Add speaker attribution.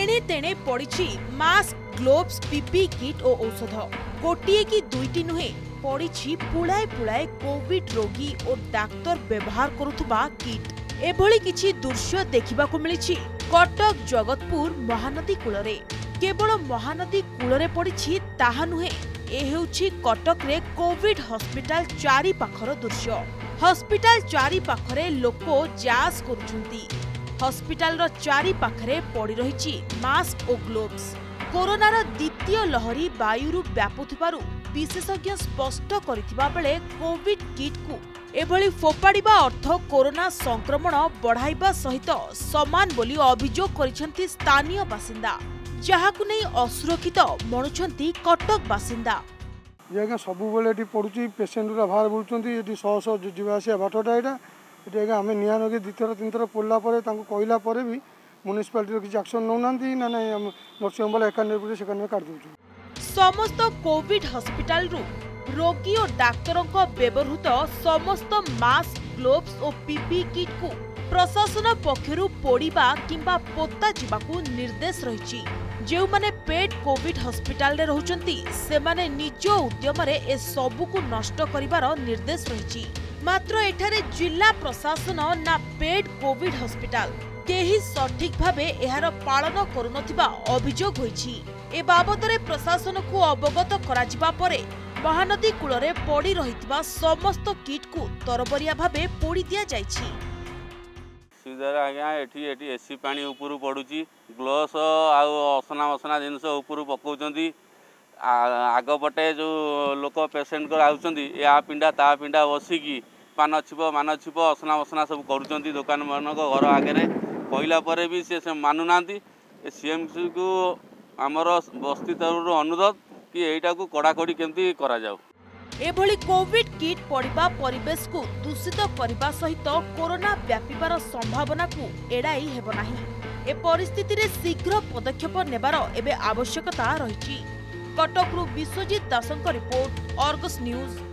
Speaker 1: এনে তেনে পড়িছি মাস্ক গ্লোভস পিপি কিট ও ঔষধ গোটিয়ে কি দুইটি নুহে পড়িছি পুড়ায় পুড়ায় কোভিড রোগী ও ডাক্তার ব্যবহার করুবা কিট এভাবে কিছু দৃশ্য দেখা মিছে কটক জগৎপুর মহানদী কূলরে কেবল মহানদী কূলরে পড়িছি তাহা নুহে এ হচ্ছে কটকরে কোভিড হসপিটাল চারিপাখর দৃশ্য হসপিটাল চারিপাখরে লোক যাস করছেন ହସ୍ପିଟାଲର ଚାରିପାଖରେ ପଡ଼ି ରହିଛି ମାସ୍କ ଓ ଗ୍ଲୋଭ୍ସ କରୋନାର ଦ୍ୱିତୀୟ ଲହରୀ ବାୟୁରୁ ବ୍ୟାପୁଥିବାରୁ ବିଶେଷଜ୍ଞ ସ୍ପଷ୍ଟ କରିଥିବା ବେଳେ କୋଭିଡ୍ କିଟ୍କୁ ଏଭଳି ଫୋପାଡ଼ିବା ଅର୍ଥ କରୋନା ସଂକ୍ରମଣ ବଢ଼ାଇବା ସହିତ ସମାନ ବୋଲି ଅଭିଯୋଗ କରିଛନ୍ତି ସ୍ଥାନୀୟ ବାସିନ୍ଦା ଯାହାକୁ ନେଇ ଅସୁରକ୍ଷିତ ମଣୁଛନ୍ତି କଟକ ବାସିନ୍ଦା
Speaker 2: ଇଏ ଆଜ୍ଞା ସବୁବେଳେ ଏଠି ପଡ଼ୁଛି ପେସେଣ୍ଟ ଗୁଡ଼ା ବାହାରେ ବୁଲୁଛନ୍ତି ଏଠି ଏଠି ଆଜ୍ଞା ଆମେ ନିଆଁ ଲଗି ଦୁଇଥର ତିନିଥର ପୋଡ଼ିଲା ପରେ ତାଙ୍କୁ କହିଲା ପରେ ବି ମ୍ୟୁନିସିପାଲିଟିର କିଛି ଆକ୍ସନ୍ ନେଉନାହାନ୍ତି ନା ନାଇଁ ନର୍ସିଂ ହୋମ୍ ବାଲା ଏକା ନେଇ ସେକା ନେଇ କାଢ଼ି ଦେଉଛୁ
Speaker 1: ସମସ୍ତ କୋଭିଡ୍ ହସ୍ପିଟାଲରୁ ରୋଗୀ ଓ ଡାକ୍ତରଙ୍କ ବ୍ୟବହୃତ ସମସ୍ତ ମାସ୍କ ଗ୍ଲୋଭ୍ସ ଓ ପିପି କିଟ୍କୁ ପ୍ରଶାସନ ପକ୍ଷରୁ ପୋଡ଼ିବା କିମ୍ବା ପୋତା ଯିବାକୁ ନିର୍ଦ୍ଦେଶ ରହିଛି ଯେଉଁମାନେ ପେଡ୍ କୋଭିଡ୍ ହସ୍ପିଟାଲରେ ରହୁଛନ୍ତି ସେମାନେ ନିଜ ଉଦ୍ୟମରେ ଏସବୁକୁ ନଷ୍ଟ କରିବାର ନିର୍ଦ୍ଦେଶ ରହିଛି ମାତ୍ର ଏଠାରେ ଜିଲ୍ଲା ପ୍ରଶାସନ ନା ପେଡ୍ କୋଭିଡ୍ ହସ୍ପିଟାଲ କେହି ସଠିକ୍ ଭାବେ ଏହାର ପାଳନ କରୁନଥିବା ଅଭିଯୋଗ ହୋଇଛି ଏ ବାବଦରେ ପ୍ରଶାସନକୁ ଅବଗତ କରାଯିବା ପରେ ମହାନଦୀ କୂଳରେ ପଡ଼ି ରହିଥିବା ସମସ୍ତ କିଟ୍କୁ ତରବରିଆ ଭାବେ ପୋଡ଼ି ଦିଆଯାଇଛି
Speaker 3: ଅସୁବିଧାରେ ଆଜ୍ଞା ଏଠି ଏଠି ଏସି ପାଣି ଉପରୁ ପଡ଼ୁଛି ଗ୍ଲୋଭ୍ସ ଆଉ ଅସନା ମସନା ଜିନିଷ ଉପରୁ ପକାଉଛନ୍ତି ଆଗ ପଟେ ଯେଉଁ ଲୋକ ପେସେଣ୍ଟଙ୍କର ଆସୁଛନ୍ତି ଏ ଆ ପିଣ୍ଡା ତା ପିଣ୍ଡା ବସିକି ପାନ ଛିପ ମାନ ଛିପ ଅସନା ମସନା ସବୁ କରୁଛନ୍ତି ଦୋକାନମାନଙ୍କ ଘର ଆଗରେ କହିଲା ପରେ ବି ସେ ସେ ମାନୁନାହାନ୍ତି ଏ ସିଏମସିକୁ ଆମର ବସ୍ତି ତରଫରୁ ଅନୁରୋଧ କି ଏଇଟାକୁ କଡ଼ାକଡ଼ି କେମିତି କରାଯାଉ
Speaker 1: ଏଭଳି କୋଭିଡ କିଟ୍ ପଡ଼ିବା ପରିବେଶକୁ ଦୂଷିତ କରିବା ସହିତ କରୋନା ବ୍ୟାପିବାର ସମ୍ଭାବନାକୁ ଏଡ଼ାଇ ହେବ ନାହିଁ ଏ ପରିସ୍ଥିତିରେ ଶୀଘ୍ର ପଦକ୍ଷେପ ନେବାର ଏବେ ଆବଶ୍ୟକତା ରହିଛି कटक्रु विश्वजित दासों रिपोर्ट अर्गस न्यूज